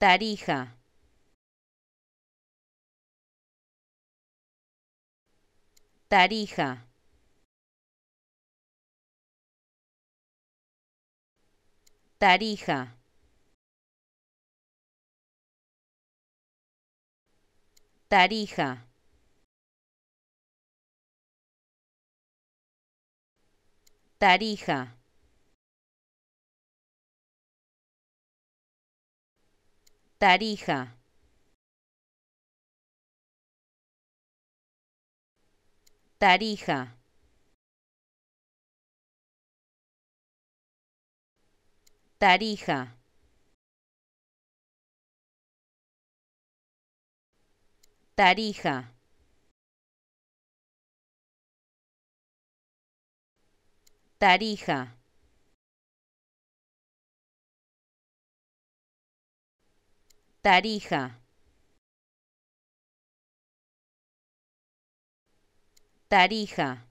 Tarija. Tarija. Tarija. Tarija. Tarija. Tarija. Tarija. Tarija. Tarija. Tarija. Tarija. Tarija.